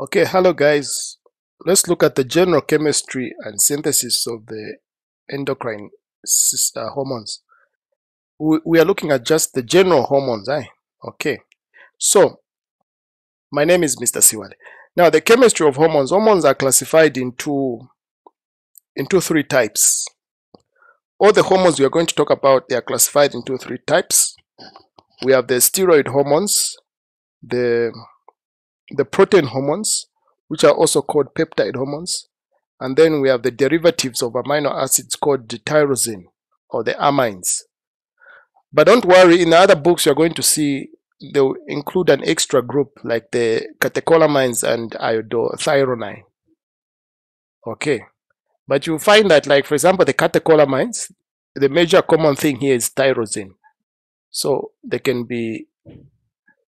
Okay, hello guys. Let's look at the general chemistry and synthesis of the endocrine uh, hormones. We, we are looking at just the general hormones, eh? Okay. So, my name is Mr. Siwale. Now, the chemistry of hormones. Hormones are classified into into three types. All the hormones we are going to talk about, they are classified into three types. We have the steroid hormones, the the protein hormones, which are also called peptide hormones. And then we have the derivatives of amino acids called the tyrosine or the amines. But don't worry, in the other books you're going to see they'll include an extra group like the catecholamines and iodothyronine. Okay. But you'll find that, like, for example, the catecholamines, the major common thing here is tyrosine. So they can be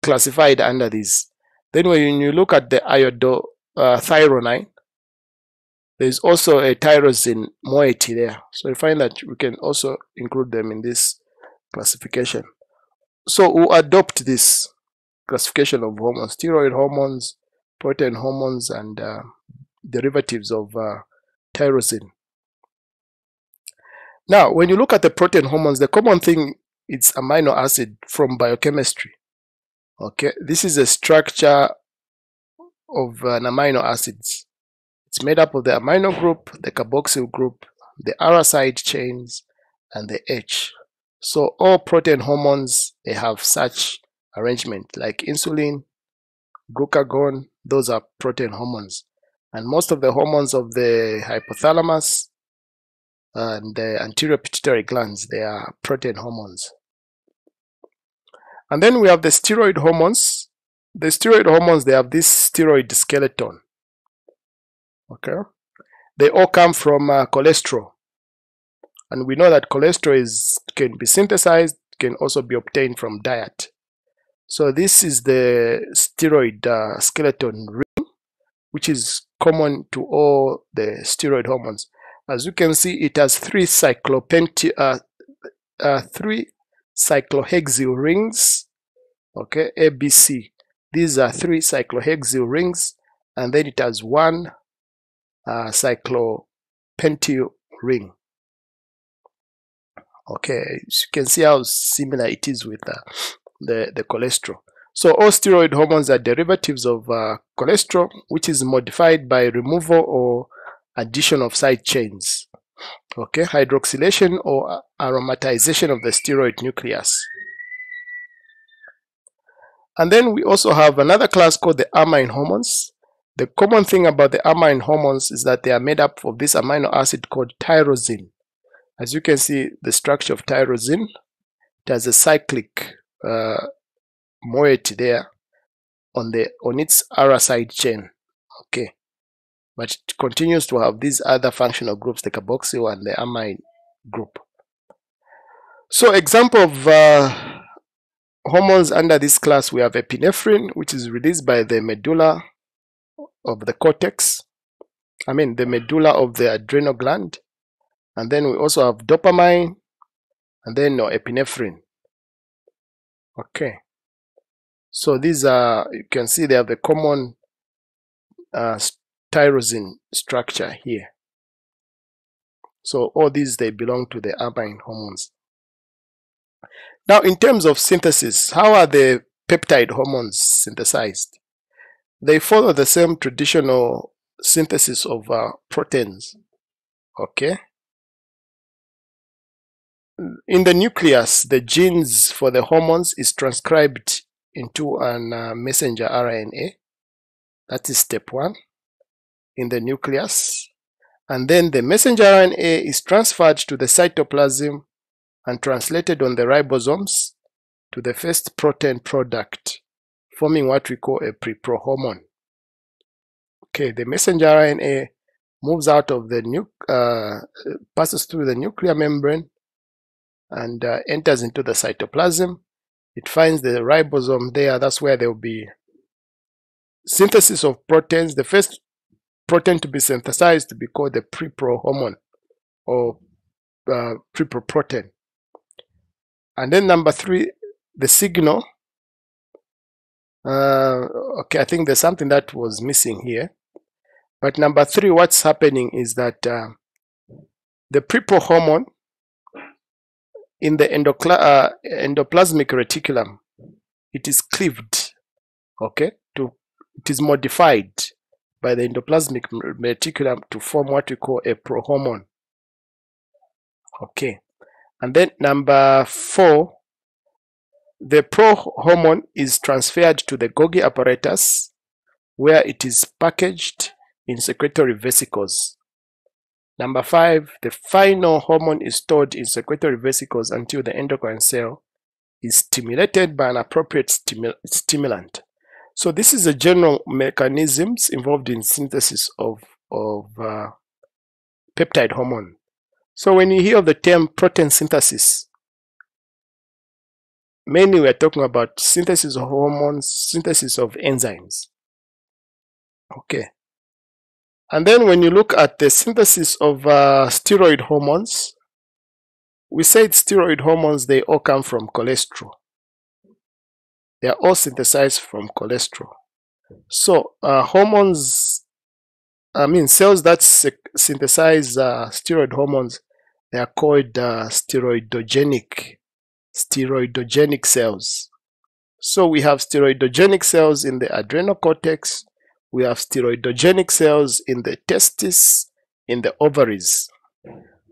classified under these. Then when you look at the iodothyronine, there's also a tyrosine moiety there. So you find that we can also include them in this classification. So we'll adopt this classification of hormones, steroid hormones, protein hormones, and uh, derivatives of uh, tyrosine. Now, when you look at the protein hormones, the common thing is amino acid from biochemistry. Okay, this is a structure of an amino acids. It's made up of the amino group, the carboxyl group, the R side chains, and the H. So all protein hormones they have such arrangement, like insulin, glucagon. Those are protein hormones, and most of the hormones of the hypothalamus and the anterior pituitary glands they are protein hormones. And then we have the steroid hormones. The steroid hormones they have this steroid skeleton. Okay, they all come from uh, cholesterol, and we know that cholesterol is can be synthesized, can also be obtained from diet. So this is the steroid uh, skeleton ring, which is common to all the steroid hormones. As you can see, it has three cyclopenti uh, uh, three cyclohexyl rings. Okay, ABC. These are three cyclohexyl rings, and then it has one uh, cyclopentyl ring. Okay, you can see how similar it is with uh, the, the cholesterol. So all steroid hormones are derivatives of uh, cholesterol, which is modified by removal or addition of side chains. Okay, hydroxylation or aromatization of the steroid nucleus. And then we also have another class called the amine hormones. The common thing about the amine hormones is that they are made up of this amino acid called tyrosine. As you can see, the structure of tyrosine, it has a cyclic uh, moiety there on the on its R side chain. Okay, but it continues to have these other functional groups, the carboxyl and the amine group. So, example of uh, hormones under this class, we have epinephrine, which is released by the medulla of the cortex. I mean, the medulla of the adrenal gland. And then we also have dopamine and then no, epinephrine. Okay. So these are, you can see they have the common uh, tyrosine structure here. So all these, they belong to the amine hormones. Now, in terms of synthesis, how are the peptide hormones synthesized? They follow the same traditional synthesis of uh, proteins. Okay. In the nucleus, the genes for the hormones is transcribed into an uh, messenger RNA. That is step one in the nucleus. And then the messenger RNA is transferred to the cytoplasm and translated on the ribosomes to the first protein product, forming what we call a preprohormone. Okay, the messenger RNA moves out of the nu uh, passes through the nuclear membrane and uh, enters into the cytoplasm. It finds the ribosome there. That's where there will be synthesis of proteins. The first protein to be synthesized to be called the preprohormone or uh, preproprotein. And then number three, the signal Uh, okay, I think there's something that was missing here. But number three, what's happening is that uh, the prepo hormone in the uh, endoplasmic reticulum, it is cleaved, okay, to it is modified by the endoplasmic reticulum to form what we call a prohormone. Okay, and then number four, the prohormone is transferred to the Golgi apparatus where it is packaged in secretory vesicles. Number five, the final hormone is stored in secretory vesicles until the endocrine cell is stimulated by an appropriate stimul stimulant. So this is the general mechanisms involved in synthesis of, of uh, peptide hormone. So when you hear the term protein synthesis, mainly we're talking about synthesis of hormones, synthesis of enzymes. Okay. And then when you look at the synthesis of uh, steroid hormones, we said steroid hormones, they all come from cholesterol. They are all synthesized from cholesterol. So uh, hormones, I mean cells that synthesize uh, steroid hormones, they are called uh, steroidogenic, steroidogenic cells. So we have steroidogenic cells in the adrenal cortex, we have steroidogenic cells in the testes, in the ovaries.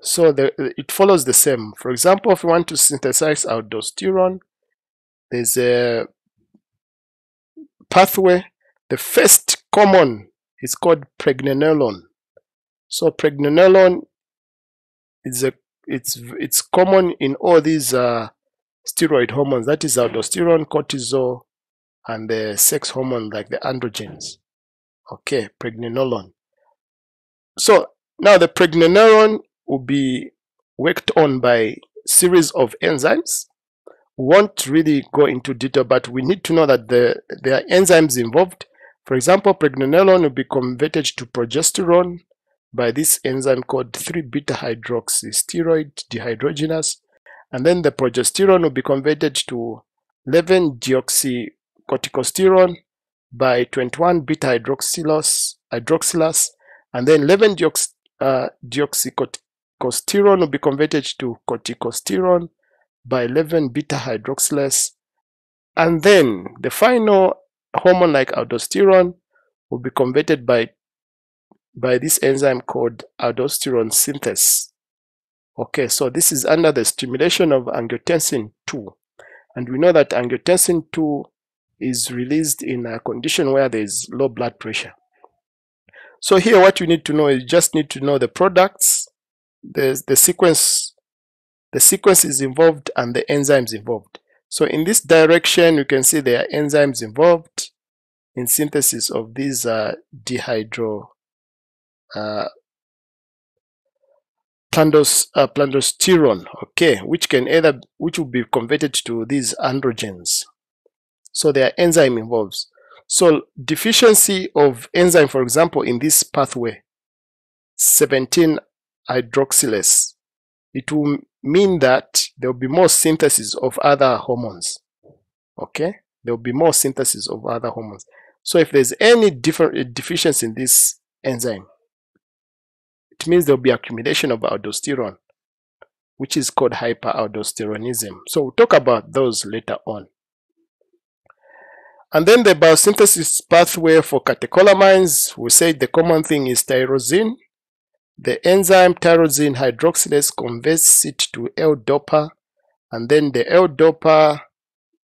So the, it follows the same. For example, if we want to synthesize aldosterone, there's a pathway. The first common is called pregnenolone. So pregnenolone is a it's it's common in all these uh, steroid hormones. That is aldosterone, cortisol, and the sex hormone like the androgens. Okay, pregnenolone. So now the pregnenolone will be worked on by series of enzymes. Won't really go into detail, but we need to know that the, there are enzymes involved. For example, pregnenolone will be converted to progesterone by this enzyme called 3-beta hydroxysteroid dehydrogenase. And then the progesterone will be converted to 11-deoxycorticosterone by 21 beta hydroxylase, hydroxylase and then 11 deox, uh, will be converted to corticosterone by 11 beta hydroxylase and then the final hormone like aldosterone will be converted by by this enzyme called aldosterone synthase okay so this is under the stimulation of angiotensin 2 and we know that angiotensin 2 is released in a condition where there is low blood pressure. So here what you need to know is you just need to know the products, the, the sequence, the sequence is involved and the enzymes involved. So in this direction, you can see there are enzymes involved in synthesis of these uh, dehydro uh, plandos, uh, plandosterone, okay, which can either which will be converted to these androgens. So there are enzyme involved. So deficiency of enzyme, for example, in this pathway, 17 hydroxylase, it will mean that there will be more synthesis of other hormones. Okay, there will be more synthesis of other hormones. So if there's any different eh, deficiency in this enzyme, it means there will be accumulation of aldosterone, which is called hyperaldosteronism. So we'll talk about those later on. And then the biosynthesis pathway for catecholamines, we say the common thing is tyrosine. The enzyme tyrosine hydroxylase converts it to L-DOPA, and then the L-DOPA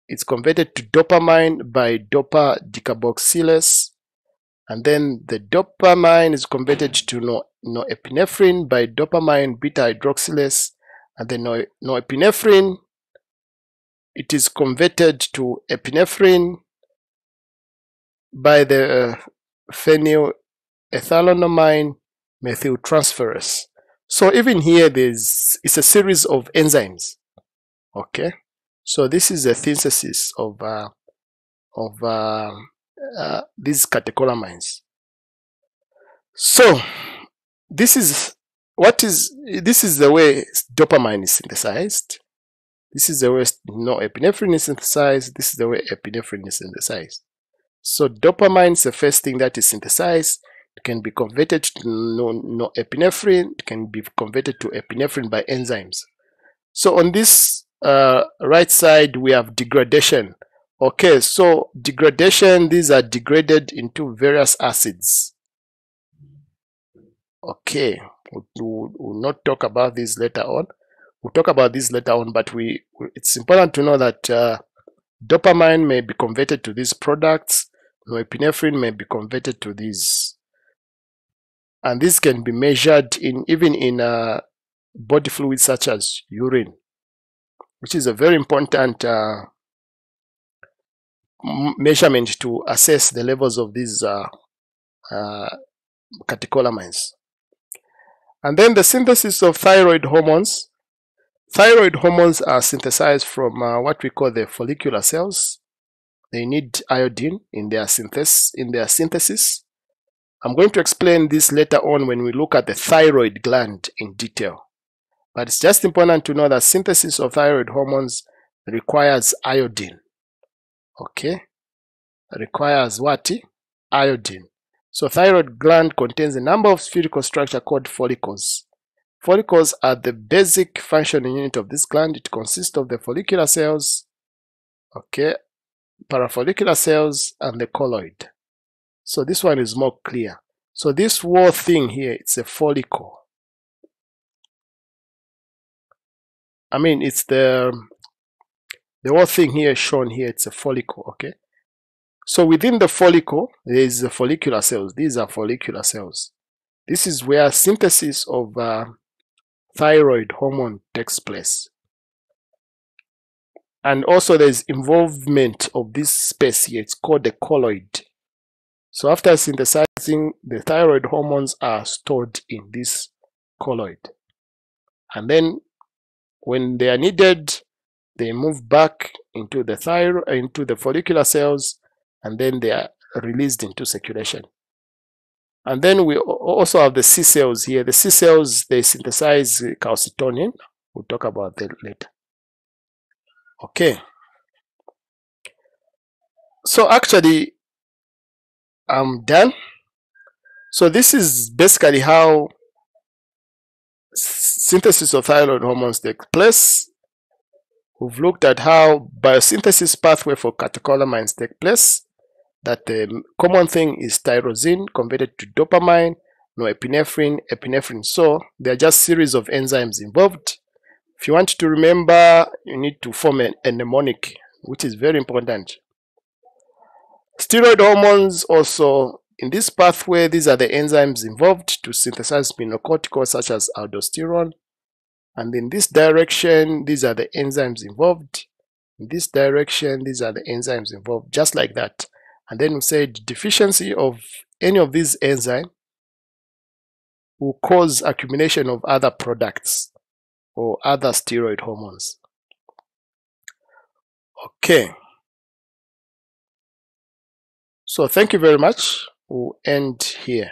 is converted to dopamine by dopa decarboxylase, and then the dopamine is converted to no, norepinephrine by dopamine beta hydroxylase, and then no, norepinephrine it is converted to epinephrine by the uh, phenylethylamine methyltransferase. So even here, there's it's a series of enzymes. Okay, so this is a synthesis of uh, of uh, uh, these catecholamines. So this is what is this is the way dopamine is synthesized. This is the way no epinephrine is synthesized. This is the way epinephrine is synthesized. So dopamine is the first thing that is synthesized. It can be converted to norepinephrine. It can be converted to epinephrine by enzymes. So on this uh, right side, we have degradation. Okay, so degradation, these are degraded into various acids. Okay, we'll, we'll not talk about this later on. We'll talk about this later on, but we it's important to know that uh, dopamine may be converted to these products, norepinephrine may be converted to these. And this can be measured in even in uh, body fluids such as urine, which is a very important uh, measurement to assess the levels of these uh, uh, catecholamines. And then the synthesis of thyroid hormones. Thyroid hormones are synthesized from uh, what we call the follicular cells. They need iodine in their synthesis. In their synthesis. I'm going to explain this later on when we look at the thyroid gland in detail. But it's just important to know that synthesis of thyroid hormones requires iodine. Okay? Requires what? Iodine. So thyroid gland contains a number of spherical structure called follicles. Follicles are the basic functioning unit of this gland. It consists of the follicular cells okay parafollicular cells and the colloid so this one is more clear. So this whole thing here it's a follicle. I mean it's the the whole thing here shown here it's a follicle okay? So within the follicle there is the follicular cells. These are follicular cells. This is where synthesis of uh, thyroid hormone takes place. And also there's involvement of this space here. It's called the colloid so after synthesizing the thyroid hormones are stored in this colloid. And then when they are needed they move back into the thyroid uh, into the follicular cells and then they are released into circulation. And then we also have the C cells here. The C cells they synthesize calcitonin. We'll talk about that later. Okay. So actually I'm done so this is basically how synthesis of thyroid hormones takes place We've looked at how biosynthesis pathway for catecholamines take place. That the common thing is tyrosine converted to dopamine, norepinephrine, epinephrine. epinephrine. So there are just series of enzymes involved. If you want to remember, you need to form a, a mnemonic, which is very important. Steroid hormones also. In this pathway, these are the enzymes involved to synthesize mineralocorticoids such as aldosterone, and in this direction these are the enzymes involved. In this direction these are the enzymes involved just like that. And then we said deficiency of any of these enzymes will cause accumulation of other products or other steroid hormones. Okay so thank you very much. We'll end here